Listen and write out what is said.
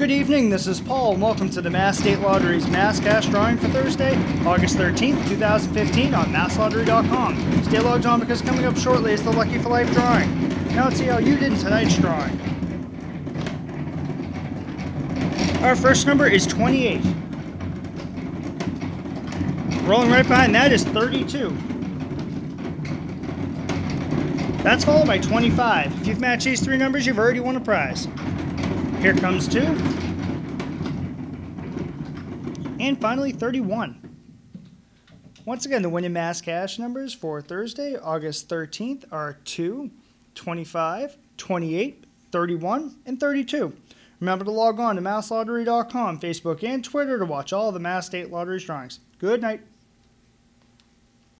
Good evening, this is Paul, welcome to the Mass State Lottery's Mass Cash Drawing for Thursday, August 13th, 2015 on MassLottery.com. Stay logged on because coming up shortly is the Lucky for Life drawing. Now let's see how you did in tonight's drawing. Our first number is 28. Rolling right behind that is 32. That's followed by 25. If you've matched these three numbers, you've already won a prize. Here comes two. And finally, 31. Once again, the winning mass cash numbers for Thursday, August 13th are 2, 25, 28, 31, and 32. Remember to log on to masslottery.com, Facebook, and Twitter to watch all the Mass State Lottery drawings. Good night.